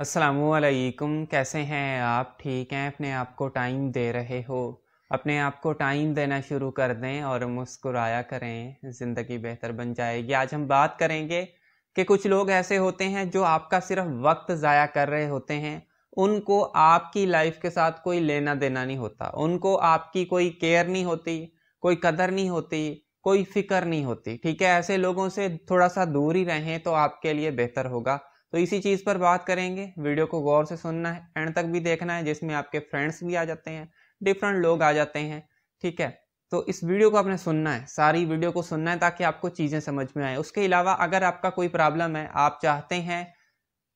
असलकुम कैसे हैं आप? ठीक हैं? अपने आप को टाइम दे रहे हो? अपने आप को टाइम देना शुरू कर दें और मुस्कुराया करें, ज़िंदगी बेहतर बन जाएगी। आज हम बात करेंगे कि कुछ लोग ऐसे होते हैं जो आपका सिर्फ़ वक्त ज़ाया कर रहे होते हैं। उनको आपकी लाइफ के साथ कोई लेना देना नहीं होता। उनको आपकी कोई केयर नहीं होती, कोई कदर नहीं होती, कोई फ़िक्र नहीं होती। ठीक है? ऐसे लोगों से थोड़ा सा दूर ही रहें तो आपके लिए बेहतर होगा। तो इसी चीज़ पर बात करेंगे। वीडियो को गौर से सुनना है, एंड तक भी देखना है, जिसमें आपके फ्रेंड्स भी आ जाते हैं, डिफरेंट लोग आ जाते हैं, ठीक है? तो इस वीडियो को आपने सुनना है, सारी वीडियो को सुनना है, ताकि आपको चीज़ें समझ में आए। उसके अलावा अगर आपका कोई प्रॉब्लम है, आप चाहते हैं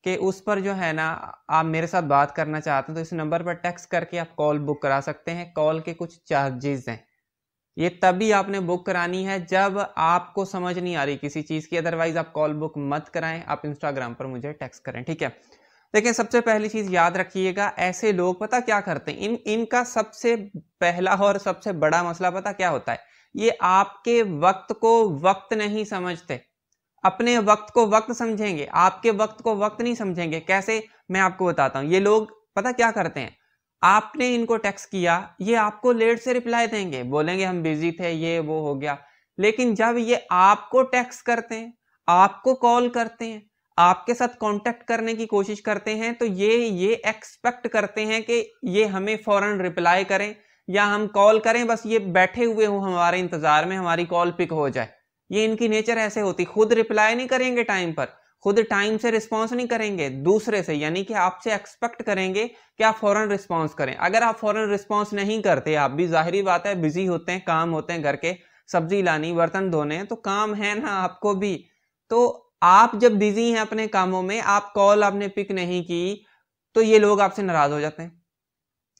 कि उस पर जो है ना, आप मेरे साथ बात करना चाहते हैं तो इस नंबर पर टेक्स्ट करके आप कॉल बुक करा सकते हैं। कॉल के कुछ चार्जेज हैं। ये तभी आपने बुक करानी है जब आपको समझ नहीं आ रही किसी चीज़ की। अदरवाइज़ आप कॉल बुक मत कराएँ, आप इंस्टाग्राम पर मुझे टेक्स्ट करें, ठीक है? देखिए सबसे पहली चीज़ याद रखिएगा, ऐसे लोग पता क्या करते हैं? इन, इनका सबसे पहला और सबसे बड़ा मसला पता क्या होता है? ये आपके वक्त को वक्त नहीं समझते। अपने वक्त को वक्त समझेंगे, आपके वक्त को वक्त नहीं समझेंगे। कैसे? मैं आपको बताता हूँ। ये लोग पता क्या करते हैं? आपने इनको टेक्स्ट किया, ये आपको लेट से रिप्लाई देंगे। बोलेंगे, हम बिज़ी थे, ये, वो हो गया। लेकिन जब ये आपको टेक्स्ट करते हैं, आपको कॉल करते हैं, आपके साथ कांटेक्ट करने की कोशिश करते हैं तो ये ये एक्सपेक्ट करते हैं कि ये हमें फ़ौरन रिप्लाई करें या हम कॉल करें, बस ये बैठे हुए हो हमारे इंतज़ार में, हमारी कॉल पिक हो जाए। ये इनकी नेचर ऐसे होती, खुद रिप्लाई नहीं करेंगे टाइम पर। खुद टाइम से रिस्पॉन्स नहीं करेंगे, दूसरे से, यानी कि आपसे एक्सपेक्ट करेंगे कि आप फ़ौरन रिस्पॉन्स करें। अगर आप फ़ौरन रिस्पॉन्स नहीं करते, आप भी ज़ाहिर बात है बिज़ी होते हैं, काम होते हैं, घर के सब्ज़ी लानी, बर्तन धोने तो काम है ना आपको भी। तो आप जब बिज़ी हैं अपने कामों में, आप कॉल आपने पिक नहीं की तो ये लोग आपसे नाराज़ हो जाते हैं।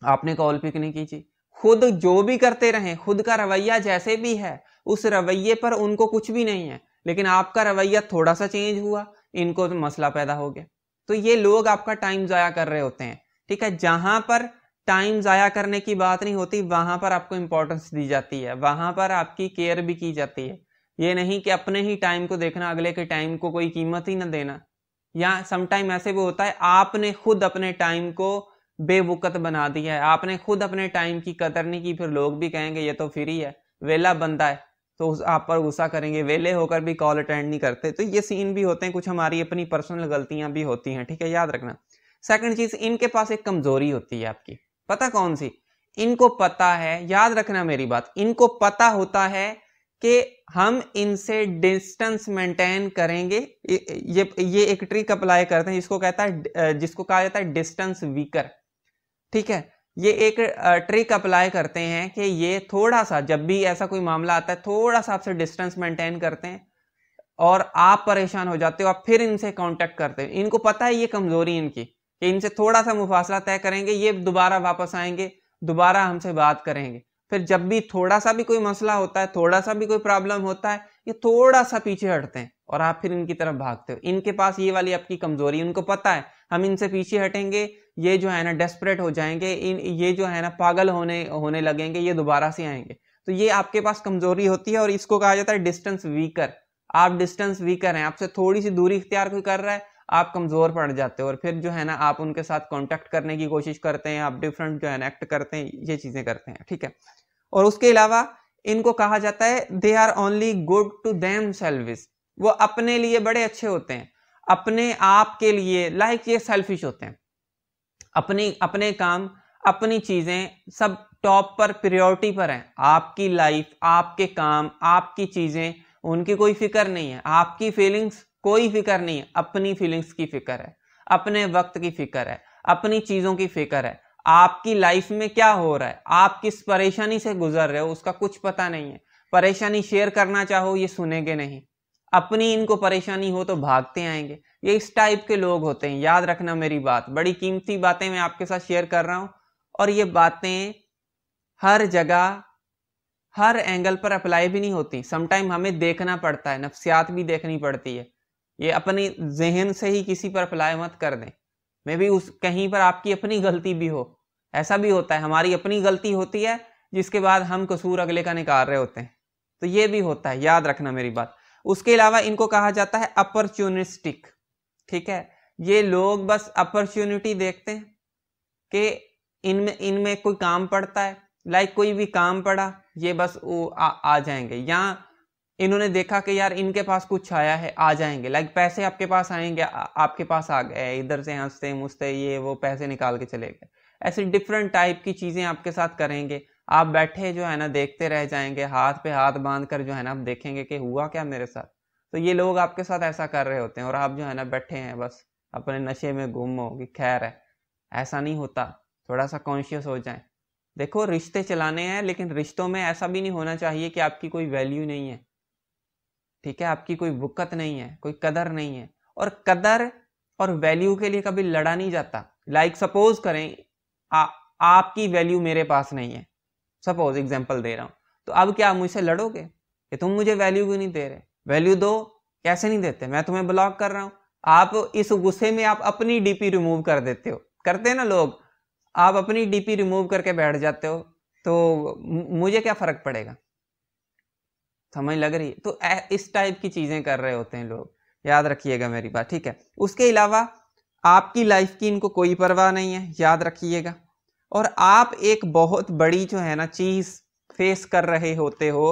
आपने कॉल पिक नहीं की जी। खुद जो भी करते रहे, खुद का रवैया जैसे भी है, उस रवैये पर उनको कुछ भी नहीं है। लेकिन आपका रवैया थोड़ा सा चेंज हुआ। इनको तो मसला पैदा हो गया। तो ये लोग आपका टाइम ज़ाया कर रहे होते हैं, ठीक है? जहाँ पर टाइम ज़ाया करने की बात नहीं होती, वहाँ पर आपको इंपॉर्टेंस दी जाती है, वहाँ पर आपकी केयर भी की जाती है। ये नहीं कि अपने ही टाइम को देखना, अगले के टाइम को कोई कीमत ही ना देना। या समटाइम ऐसे भी होता है, आपने खुद अपने टाइम को बेवकत बना दिया है। आपने खुद अपने टाइम की कदर नहीं की, फिर लोग भी कहेंगे, ये तो फ्री है, वेला बंदा है। तो उस आप पर गुस्सा करेंगे, वेले होकर भी कॉल अटेंड नहीं करते। तो ये सीन भी होते हैं, कुछ हमारी अपनी पर्सनल गलतियाँ भी होती हैं, ठीक है? याद रखना। सेकंड चीज़, इनके पास एक कमज़ोरी होती है आपकी। पता कौन सी? इनको पता है, याद रखना मेरी बात, इनको पता होता है कि हम इनसे डिस्टेंस मेंटेन करेंगे। ये ये एक ट्रिक अप्लाई करते हैं, जिसको कहता है, जिसको कहा जाता है डिस्टेंस वीकर ठीक है? ये एक ट्रिक अप्लाई करते हैं कि ये थोड़ा सा जब भी ऐसा कोई मामला आता है, थोड़ा सा आपसे डिस्टेंस मेंटेन करते हैं और आप परेशान हो जाते हो, आप फिर इनसे कांटेक्ट करते हो। इनको पता है ये कमज़ोरी इनकी कि इनसे थोड़ा सा मुफासला तय करेंगे, ये दोबारा वापस आएँगे, दोबारा हमसे बात करेंगे। फिर जब भी थोड़ा सा भी कोई मसला होता है, थोड़ा सा भी कोई प्रॉब्लम होता है, ये थोड़ा सा पीछे हटते हैं और आप फिर इनकी तरफ़ भागते हो। इनके पास ये वाली आपकी कमज़ोरी उनको पता है हम इनसे पीछे हटेंगे, ये जो है ना डेस्परेट हो जाएँगे, इन, ये जो है ना पागल होने होने लगेंगे, ये दोबारा से आएँगे। तो ये आपके पास कमज़ोरी होती है और इसको कहा जाता है डिस्टेंस वीकर आप डिस्टेंस वीकर हैं, आपसे थोड़ी सी दूरी इख्तियार कोई कर रहा है, आप कमज़ोर पड़ जाते हो और फिर जो है ना आप उनके साथ कांटेक्ट करने की कोशिश करते हैं, आप डिफरेंट जो है ना एक्ट करते हैं, ये चीज़ें करते हैं, ठीक है? और उसके अलावा इनको कहा जाता है they are only good to themselves वो अपने लिए बड़े अच्छे होते हैं। अपने आप के लिए लाइक ये सेल्फिश होते हैं। अपनी, अपने काम, अपनी चीज़ें सब टॉप पर प्रायोरिटी पर हैं। आपकी लाइफ आपके काम, आपकी चीज़ें, उनकी कोई फ़िक्र नहीं है। आपकी फीलिंग्स कोई फ़िक्र नहीं है। अपनी फीलिंग्स की फ़िक्र है। अपने वक्त की फ़िक्र है। अपनी चीज़ों की फ़िक्र है। आपकी लाइफ में क्या हो रहा है? आप किस परेशानी से गुजर रहे हो? उसका कुछ पता नहीं है। परेशानी शेयर करना चाहो, ये सुनेंगे नहीं। अपनी इनको परेशानी हो तो भागते आएँगे। ये इस टाइप के लोग होते हैं, याद रखना मेरी बात। बड़ी कीमती बातें मैं आपके साथ शेयर कर रहा हूँ और ये बातें हर जगह, हर एंगल पर अप्लाई भी नहीं होती। समटाइम हमें देखना पड़ता है, नफ्सियात भी देखनी पड़ती है। ये अपने जहन से ही किसी पर अप्लाई मत कर दें। मे भी उस, कहीं पर आपकी अपनी गलती भी हो। ऐसा भी होता है, हमारी अपनी गलती होती है, जिसके बाद हम कसूर अगले का निकाल रहे होते हैं। तो ये भी होता है, याद रखना मेरी बात। उसके अलावा इनको कहा जाता है अपॉर्चुनिस्टिक ठीक है? ये लोग बस अपॉर्चुनिटी देखते हैं कि इनमें इनमें कोई काम पड़ता है लाइक कोई भी काम पड़ा ये बस वो आ, आ जाएँगे। या इन्होंने देखा कि यार इनके पास कुछ आया है आ जाएँगे। लाइक पैसे आपके पास आएँगे आ, आपके पास आ गए इधर से हँसते मुझते ये वो पैसे निकाल के चले गए। ऐसे डिफरेंट टाइप की चीज़ें आपके साथ करेंगे। आप बैठे जो है ना देखते रह जाएँगे हाथ पे हाथ बाँध कर जो है ना आप देखेंगे कि हुआ क्या मेरे साथ। तो ये लोग आपके साथ ऐसा कर रहे होते हैं और आप जो है ना बैठे हैं बस अपने नशे में गुम हो कि खैर है ऐसा नहीं होता। थोड़ा सा कॉन्शियस हो जाए। देखो रिश्ते चलाने हैं लेकिन रिश्तों में ऐसा भी नहीं होना चाहिए कि आपकी कोई वैल्यू नहीं है। ठीक है आपकी कोई बुक्कत नहीं है कोई कदर नहीं है। और कदर और वैल्यू के लिए कभी लड़ा नहीं जाता। लाइक like सपोज़ करें आ, आपकी वैल्यू मेरे पास नहीं है। सपोज़ एग्ज़ाम्पल दे रहा हूँ तो अब क्या मुझसे लड़ोगे? कि तुम मुझे वैल्यू क्यों नहीं दे रहे? वैल्यू दो, कैसे नहीं देते? मैं तुम्हें ब्लॉक कर रहा हूँ। आप इस गुस्से में आप अपनी डीपी रिमूव कर देते हो। करते हैं ना लोग, आप अपनी डीपी रिमूव करके बैठ जाते हो तो मुझे क्या फ़र्क पड़ेगा? समझ लग रही है? तो इस टाइप की चीज़ें कर रहे होते हैं लोग। याद रखिएगा मेरी बात, ठीक है? उसके अलावा आपकी लाइफ की इनको कोई परवाह नहीं है, याद रखिएगा। और आप एक बहुत बड़ी जो है ना चीज़ फेस कर रहे होते हो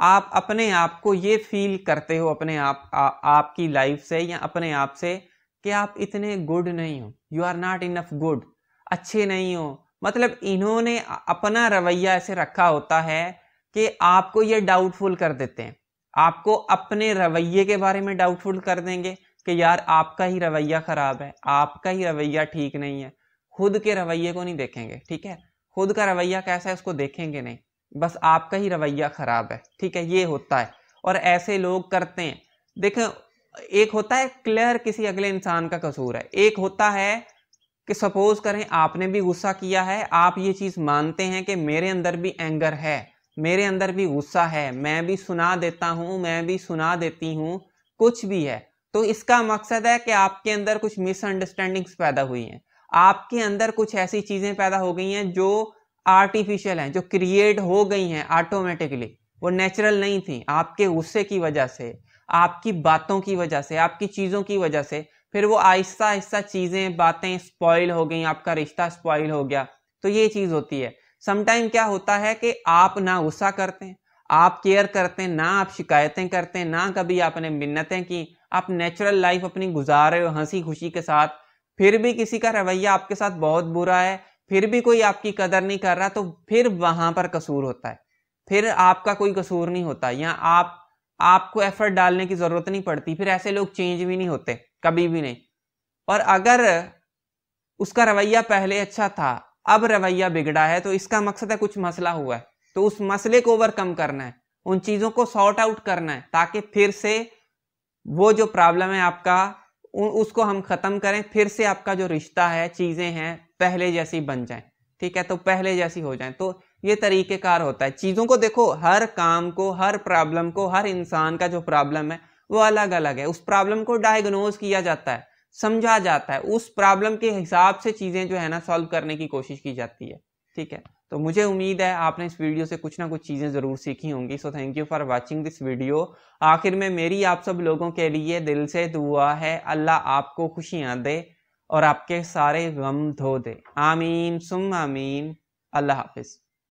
आप अपने आप को ये फील करते हो अपने आप आ, आपकी लाइफ से या अपने आप से कि आप इतने गुड नहीं हो। You are not enough good अच्छे नहीं हो। मतलब इन्होंने अपना रवैया ऐसे रखा होता है कि आपको ये डाउटफुल कर देते हैं। आपको अपने रवैये के बारे में डाउटफुल कर देंगे कि यार आपका ही रवैया खराब है आपका ही रवैया ठीक नहीं है। खुद के रवैये को नहीं देखेंगे, ठीक है? खुद का रवैया कैसा है, उसको देखेंगे नहीं। बस आपका ही रवैया खराब है, ठीक है? ये होता है। और ऐसे लोग करते हैं। देखें, एक होता है क्लियर किसी अगले इंसान का कसूर है। एक होता है कि सपोज़ करें, आपने भी गुस्सा किया है, आप ये चीज़ मानते हैं कि मेरे अंदर भी एंगर है, मेरे अंदर भी गुस्सा है, मैं भी सुना देता हूँ, मैं भी सुना देती हूँ, कुछ भी है। तो इसका मकसद है कि आपके अंदर कुछ मिसअंडरस्टैंडिंग्स पैदा हुई हैं। आपके अंदर कुछ ऐसी चीज़ें पैदा हो गई हैं जो आर्टिफिशियल हैं, जो क्रिएट हो गई हैं ऑटोमेटिकली वो नेचुरल नहीं थी। आपके गुस्से की वजह से, आपकी बातों की वजह से, आपकी चीज़ों की वजह से फिर वो आहिस्ता आहिस्ता चीज़ें, बातें स्पॉइल हो गई, आपका रिश्ता स्पॉइल हो गया। तो ये चीज़ होती है। समटाइम क्या होता है कि आप ना गुस्सा करते हैं, आप केयर करते हैं, ना आप शिकायतें करते हैं, ना कभी आपने मिन्नतें की। आप नेचुरल लाइफ अपनी गुजार रहे हो हँसी खुशी के साथ फिर भी किसी का रवैया आपके साथ बहुत बुरा है, फिर भी कोई आपकी कदर नहीं कर रहा तो फिर वहाँ पर कसूर होता है। फिर आपका कोई कसूर नहीं होता, या आप, आपको एफर्ट डालने की ज़रूरत नहीं पड़ती, फिर ऐसे लोग चेंज भी नहीं होते, कभी भी नहीं। और अगर उसका रवैया पहले अच्छा था, अब रवैया बिगड़ा है तो इसका मकसद है कुछ मसला हुआ है तो उस मसले को ओवरकम करना है, उन चीज़ों को सॉर्ट आउट करना है, ताकि फिर से वो जो प्रॉब्लम है आपका उसको हम खत्म करें, फिर से आपका जो रिश्ता है, चीज़ें हैं, पहले जैसी बन जाए। ठीक है? तो पहले जैसी हो जाए। तो ये तरीकेकार होता है। चीज़ों को देखो, हर काम को, हर प्रॉब्लम को, हर इंसान का जो प्रॉब्लम है, वो अलग अलग है। उस प्रॉब्लम को डायग्नोज किया जाता है, समझा जाता है। उस प्रॉब्लम के हिसाब से चीज़ें जो है ना सॉल्व करने की कोशिश की जाती है। ठीक है? तो मुझे उम्मीद है आपने इस वीडियो से कुछ ना कुछ चीज़ें ज़रूर सीखी होंगी। So thank you for watching this video आखिर में मेरी आप सब लोगों के लिए दिल से दुआ है, अल्लाह आपको खुशियाँ दे और आपके सारे गम धो दे। आमीन, सुम आमीन। अल्लाह हाफिज़।